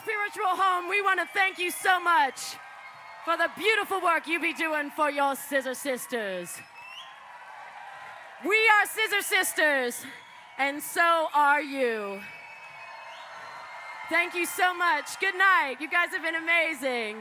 Spiritual home, we want to thank you so much for the beautiful work you be doing for your Scissor Sisters. We are Scissor Sisters, and so are you. Thank you so much. Good night. You guys have been amazing.